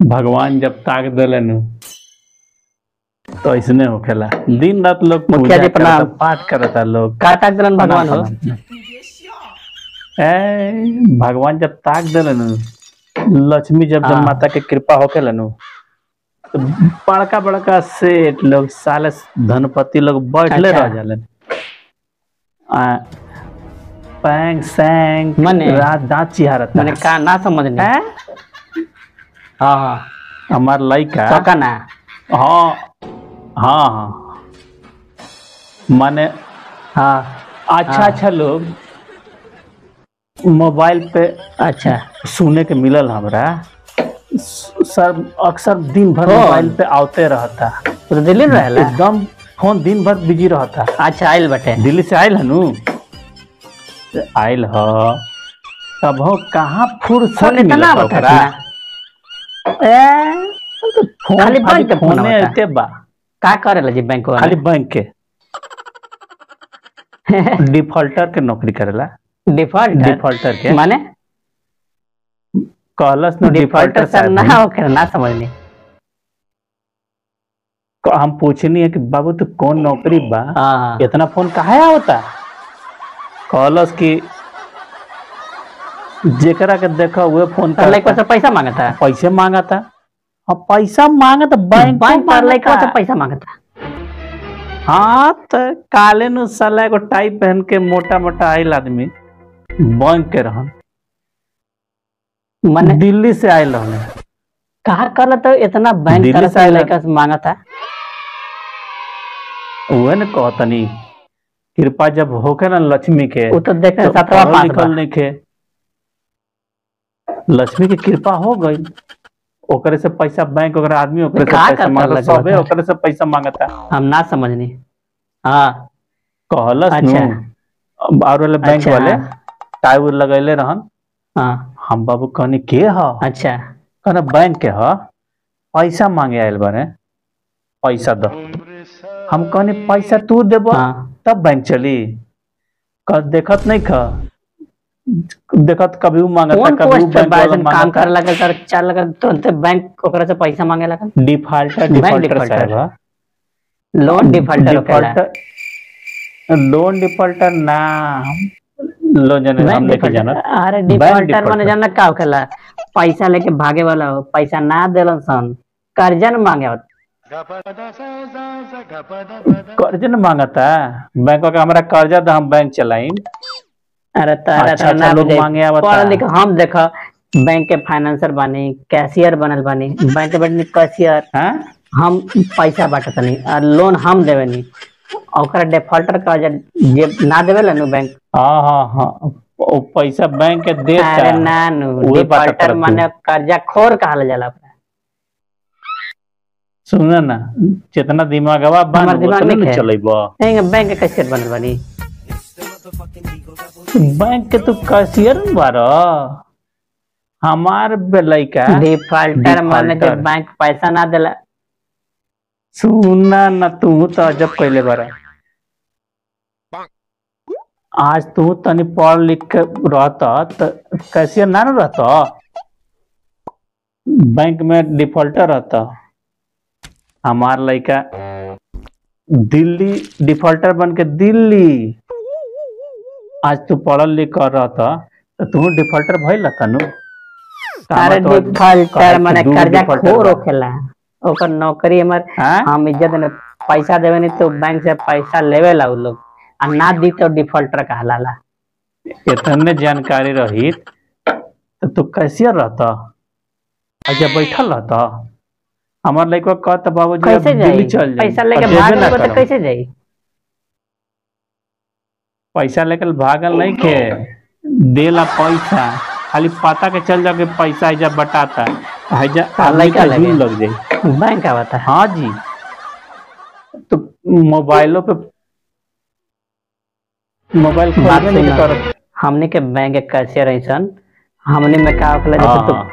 भगवान जब ताक दिलन तो ऐसने होखेला दिन रात लोग मुखिया जी प्रणाम। पाठ करता लोग का ताक दिलन भगवान हो ए भगवान जब ताक दिलन लक्ष्मी जब जब हाँ। माता के कृपा होखेला नु तो बड़का बड़का सेठ लोग साले धनपति लोग बैठले अच्छा। रह जालन पैंग सैंग मने? रात दांत चिहारत मैंने का ना समझने हैं? हाँ। हाँ हमार लड़का सका ना हाँ हाँ हाँ। माने हाँ। अच्छा हाँ। अच्छा लोग मोबाइल पे अच्छा। सुने के मिलल हमरा। सर अक्सर दिन भर मोबाइल पे आवते रहता। तो दिल्ली में रहेला? एकदम फ़ोन दिन भर बिज़ी रहता। अच्छा आइल बटे। दिल्ली से आयल हनु? आयल ह। तब हो कहाँ फुर्सत इतना बता? ए, खाली बैंक के फ़ोन। बा का करेला जी बैंक वाला खाली बैंक के डिफॉल्टर के नौकरी करेला डिफ़ॉल्ट डिफॉल्टर के माने कहलस न डिफॉल्टर डिफॉल्टर सर ना होखे ना समझनी हम पूछनी है कि बाबू तू कौन नौकरी बा इतना फ़ोन काहे होता कहलस कि जेकरा के देखा हुए फ़ोन लड़का करता। से पैसा माँगता? है पैसे माँगता। अब पैसा माँगता बैंक बैंक पर लड़का से पैसा माँगता। हाँ तो काले नु साला एगो टाई पहन के मोटा मोटा आयल आदमी बैंक के रहन। मने दिल्ली से आयल रहने। कहा कर तो इतना बैंक तरफ़ से से माँगता। उहे न कहतनी कृपा जब होके ना लक्ष्मी के वो तो देख सतवा पास लिखल नहीं खे लक्ष्मी की कृपा हो गई। ओकरे से पैसा बैंक ओकरा आदमी ओकरे से पैसा माँगता सबे ओकरे से पैसा माँगता। हम ना समझनी। हाँ। कहलस अच्छा। और वाले बैंक अच्छा, वाले उर लगैले रहन। हाँ। हम बाबू कहनी के ह? अच्छा। कहना बैंक के ह। पैसा मांगे आयल बारे। पैसा दो। हम कहनी पैसा तू देबो हाँ। तब बैंक चली। कह देखत नहीं ख। देखत कभी उ कौन पोस्ट बैंक काम माँगता करे लगे सर चल तुरंत बैंक ओकरा से पैसा मांगे लगे। Defaulter defaulter defaulter. साहब लोन डिफॉल्टर होखेला लोन डिफॉल्टर ना। लोन जाने हम लेके जाना। अरे डिफॉल्टर माने जाना का होखेला पैसा लेके भागे वाला हो पैसा ना देलन सन। कर्जा न मांगे होत। कर्ज न माँगता। बैंक का हमरा कर्जा हम बैंक चलाई अच्छा, अच्छा लोग मांगे हम देख बैंक के फाइनेंसर बानी कैशियर बनल बानी बैंक के बनी कैशियर हम पैसा बांटतनी और लोन हम देवेनी ओकरा डिफॉल्टर का जे ना देवेला नु बैंक हाँ हाँ हाँ। वो पैसा बैंक के देता अरे ना नु उहे बात डिफॉल्टर माने कर्जा खोर कहल जाला सुन ना जितना दिमागवा बा हमार न, दिमाग नहीं चलेबो बैंक कैशियर बनल बानी। बैंक के तू कैशियर बार? हमार बे डिफॉल्टर माने जब बैंक पैसा ना देला। सुना न तू तो अजब कैले बारा आज तू तनी पढ़ लिख के रहता तो कैशियर ना न रहता? बैंक में डिफॉल्टर रहता। हमार लइका दिल्ली डिफॉल्टर बन के दिल्ली। आज तू पढ़ल लिख कर रहता तो तू डिफॉल्टर भइल रहता नु? अरे डिफॉल्टर माने कर्जा खोर होखेला ओकर नौकरी हमर हम इज़्ज़त ने पैसा देवे नहीं तो बैंक से पैसा लेवे ला उ लोग। आ ना दी तो डिफॉल्टर कहलाला। इतने जानकारी रही तो तू कैसे रहता? अच्छा बैठल रहता। हमार लड़का कहता बाबूजी दिल्ली चल जाई। पैसा लेके भाग तो कैसे जाई? पैसा लेकर भागल नहीं के। देला पैसा खाली पता के चल जाके पैसा ऐजा बटाता। हैजा आदमी लइका का लगे। जाई बैंक आवता हाँ जी। तो मोबाइलों पे मोबाइल हमने के बैंक के कैशियर ऐसन हमने में का होखेला जैसे हाँ,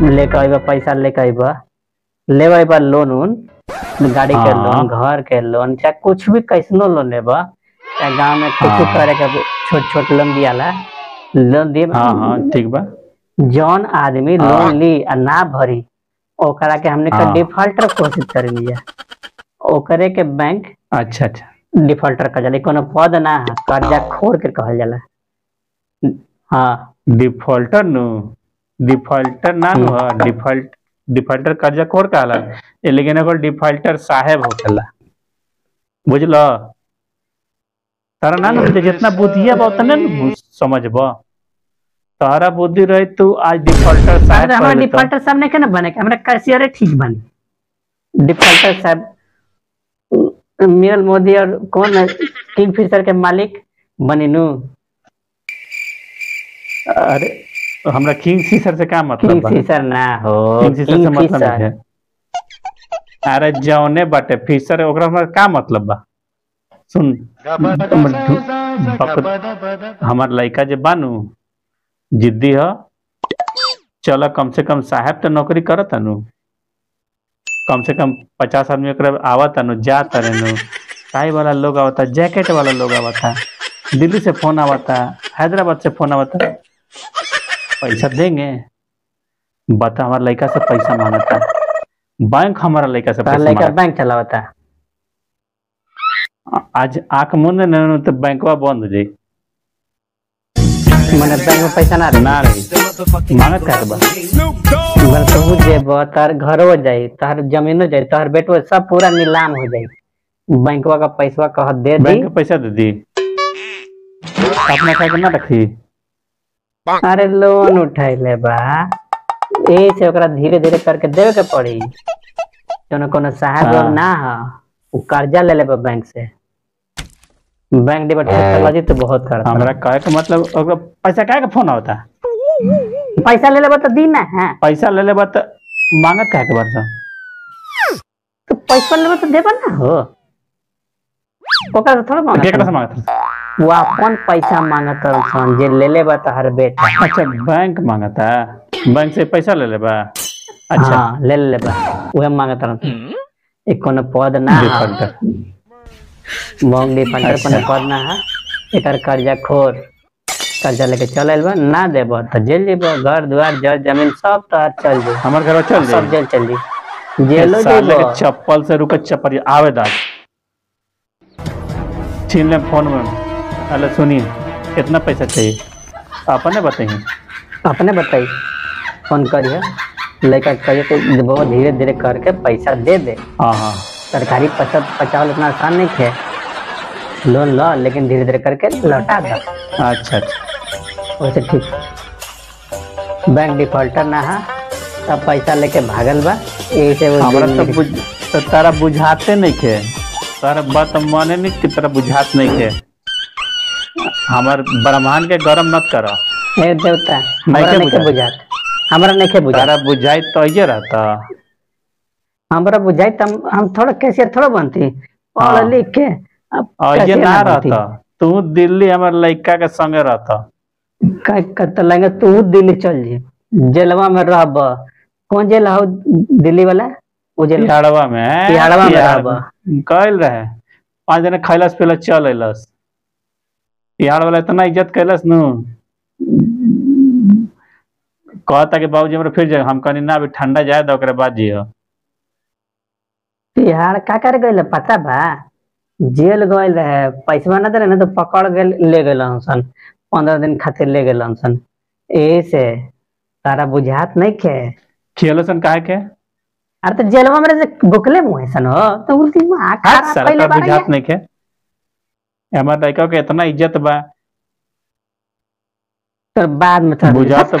तू लेके आइबा पैसा लेके आइबा। लेवा आइबा लोन उन गाड़ी के हाँ। लोन घर के लोन चाहे कुछ भी कैसनो लोन लेबा। गाँव में कुछ हाँ। करे के छोट छोट लोन दियाला लोन दिए हाँ हाँ ठीक बा। जौन आदमी हाँ। लोन ली आ ना भरी ओकरा के हमने का हाँ। डिफॉल्टर घोषित कर लिया ओकरे के बैंक अच्छा अच्छा। डिफॉल्टर कहल जाला कोनो पद ना है कर्जा खोर के कहल जाला। हाँ। डिफॉल्टर नु डिफॉल्टर ना नु ह डिफ़ॉल्ट डिफॉल्टर कर्जा कोर कहला लेकिन एगो डिफॉल्टर साहेब होखेला। बुझलो? तारा ना जितना बुद्धिया बा उतना न समझबो तारा बुद्धि रही तू आज डिफॉल्टर साहेब हमारा डिफॉल्टर साहब ने के ना बने के हमरा कैशियर ठीक बने। डिफॉल्टर साहब नीरल मोदी और कौन है किंग फिशर के मालिक बनी नु। अरे हमरा किंग सीसर से का मतलब किंग फिशर ना हो किंग सीसर से मतलब फिशर है। अरे जौने बाटे फिशर ओकरा हमरा का मतलब बा? सुन। हमार लड़का जे बानू जिद्दी ह चलो कम से कम साहब तो नौकरी करत नु। कम से कम पचास आदमी आवत नु जात नु। टाई वाला लोग आवता जैकेट वाला लोग आवता दिल्ली से फ़ोन आवता हैदराबाद से फ़ोन आवता पैसा देंगे। बता हमारा लड़का से पैसा माँगता बैंक हमारा लड़का से पैसा माँगता बैंक चलावता आज आँख मुंद न तो बैंकवा बंद हो जाई। मने बैंक में पैसा ना रही। ना रही। मांगत का बा। मगर तू जेब तार घरो जाई तार जमीनो जाई तार बेटो सब पूरा नीलाम हो जाई। बैंकवा का पैसा कह दे दी। बैंक के पैसा दे दी। अपना खाके ना रखी। अरे लोन उठैले बा। ए से ओकरा धीरे धीरे करके देवे के पड़ी। कोनो कोनो साहब हाँ। ना ह। कर्जा ले लेबा बैंक से। बैंक डिबट टेक्नोलॉजी तो बहुत करता हमरा कहे के मतलब ओकरा पैसा काहे के फ़ोन होता पैसा ले लेबा तो दी ना है। पैसा ले लेबा त मांगत काहे के बरसा तो पैसा लेबा तो देबा ना। हो। ओकरा तो थोड़ा केकरा से मांगत मांगत वो अपन पैसा मांगत सन जे ले लेबा तो हर बेटा। अच्छा बैंक माँगता? बैंक से पैसा ले लेबा अच्छा। हाँ ले लेबा उहे मांगत रहन एक कोनो पद ना। है डिफॉल्टर मॉन्ग डिफॉल्टर अच्छा। कोनो पद ना है। एकर कर्जा खोर। कर्जा लेके चल आइल ना देबो तो जेल जेबो घर द्वार जर ज़मीन सब तो चल जे हमर घर चल जे सब जेल चल जी जेलो जेबो। चप्पल से रुकत चप्पल आवेदार छीन ले फ़ोन में। अरे सुनिए कितना पैसा चाहिए? अपने बताइए अपने बताई। फ़ोन करिए लड़का कहिए तो बहुत धीरे धीरे करके पैसा दे दे। हाँ हाँ। सरकारी पैसा बचावल इतना आसान नहीं है लोन लो लेकिन धीरे धीरे करके लौटा दो। अच्छा अच्छा। वैसे ठीक। बैंक डिफॉल्टर ना है तब पैसा लेके भागल बा। यही से वो हमरा तो बुझ तो तारा बुझाते नहीं खे तारा बात माने नहीं कि तारा बुझात नहीं खे हमार ब्रह्मांड के गरम मत करो। हे देवता हमरा के नहीं के बुझात। बुझात। हमरा नहीं के बुझात। तारा बुझाई तो ये रहता। हमरा बुझाई तम हम थोड़ा कैसे थोड़ा बनती। पढ़ हाँ। लिख के अब और ये ना रहता। तू दिल्ली हमार लड़का के संगे रहता। का कत लगे तू दिल्ली चल जी। जेलवा में रहब। कौन जेल हो दिल्ली वाला? वो जेल। तिहाड़वा में। तिहाड़वा में रहबा। कैल रहे। पाँच दिन खैलस पीलस चल अइलस। तिहाड़ वाला इतना इज़्ज़त कैलस नु। कहता कि बाबूजी हमरा फिर जाए हम कहनी ना अभी ठंडा जाए तो ओकरे बाद जियो। तिहाड़ का करे गइल पता बा? जेल गइल रहे पैसा ना दे ना तो पकड़ के ले गए सन पंद्रह दिन खातिर ले गए सन ए से तारा बुझात नहीं खे खेलो सन काहे के? अरे तो जेलवा में बुकले मुँह सन हो? तो उल्टी में आँख हाथ खराब सारा कइले बुझात नहीं के। हमार लड़का के इतना इज़्ज़त बा। तो बाद में थोड़ा बुझात